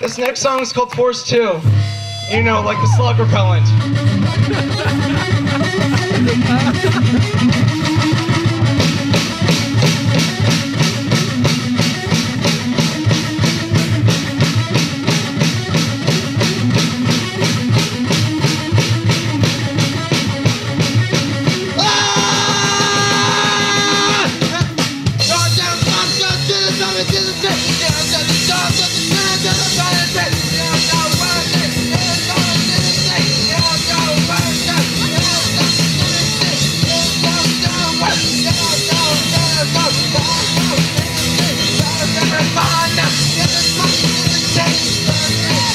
This next song is called Force 2. You know, like the slug repellent.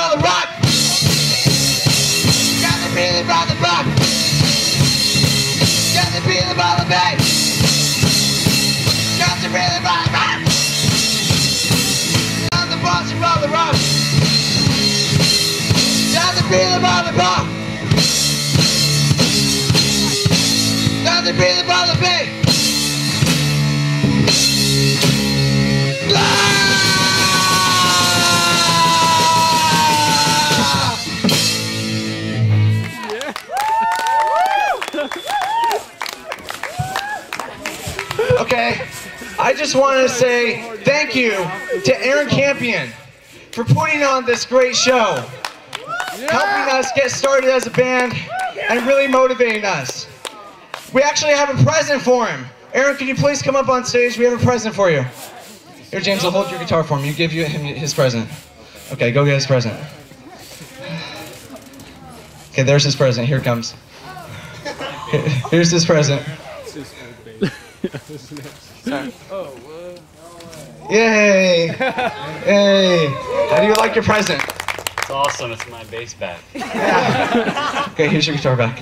brother the rock. Got the beat around the block. Got the beat around the bay. Got the beat around the rock. Got the boss around the rock. Got the beat around the block. Got the around the bay. Okay, I just want to say thank you to Aaron Campion for putting on this great show, helping us get started as a band, and really motivating us. We actually have a present for him. Aaron, can you please come up on stage? We have a present for you. Here, James, I'll hold your guitar for him. You give you him his present. Okay, go get his present. Okay, there's his present. Here comes. Here's his present. Yay! Yay! How do you like your present? It's awesome. It's my bass back. Okay, here's your guitar back.